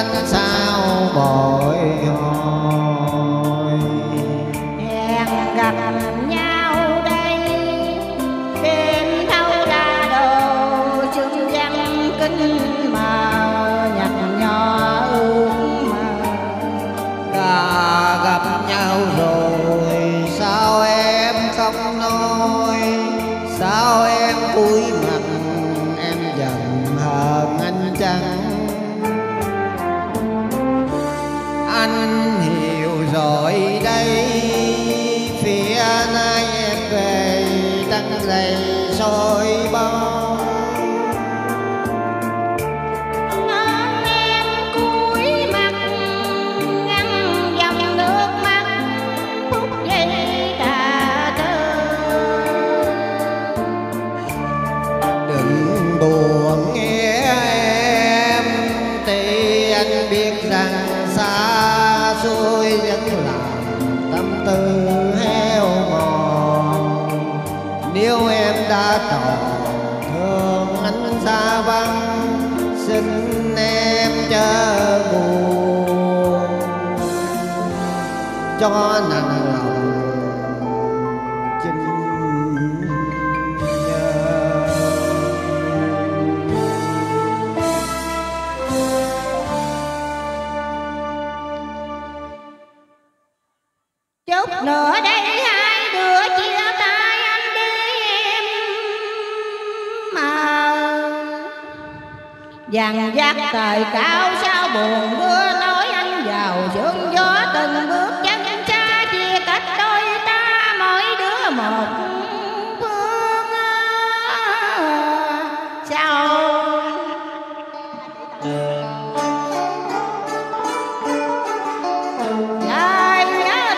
anh sao bồi từ heo mòn. Nếu em đã tỏ thương anh xa vắng, xin em chớ buồn. Cho nặng dằn dắt trời cao sao buồn đưa lối anh vào sương gió từng bước. chân xa chia cách đôi ta mỗi đứa một phương sao? Ngài nhớ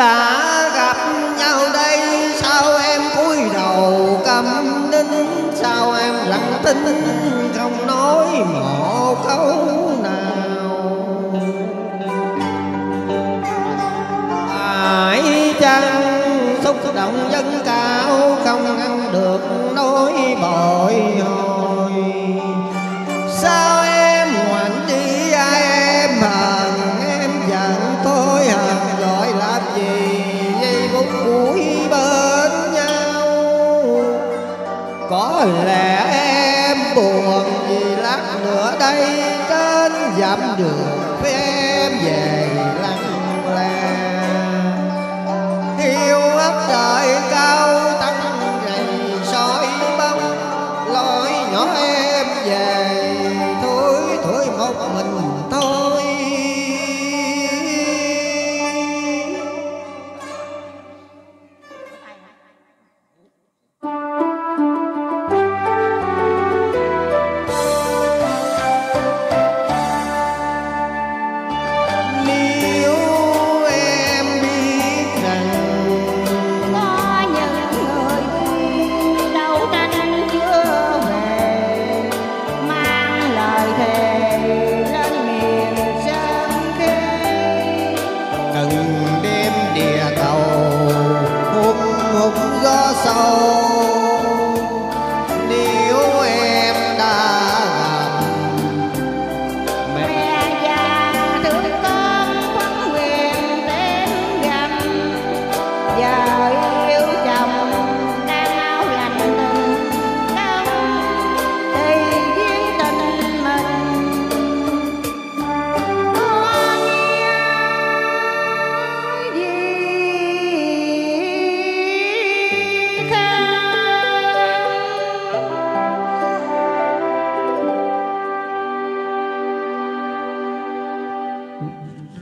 đã gặp nhau đây, sao em cúi đầu câm nín sao em lặng thinh không nói một câu nào? Phải chăng xúc động dân cao không? ngăn lẽ em buồn vì lát nữa đây, trên dặm đường với em về lặng lẽ yêu ấp trời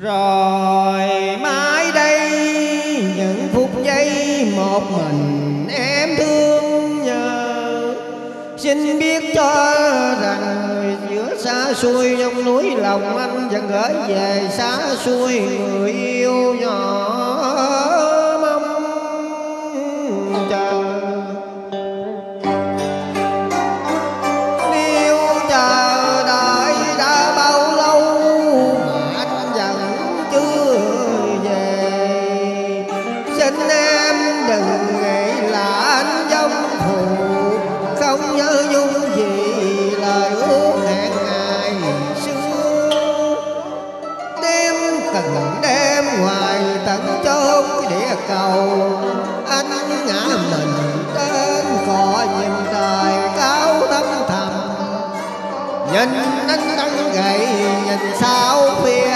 rồi mãi đây, những phút giây một mình em thương nhớ. Xin biết cho rằng giữa xa xôi trong núi lòng anh vẫn gửi về xa xôi người yêu nhỏ. cần đêm ngoài tận chốn địa cầu. Anh ngã mình đến cỏ nhìn trời cao thâm thầm nhìn anh đang gầy, nhìn sao phiêu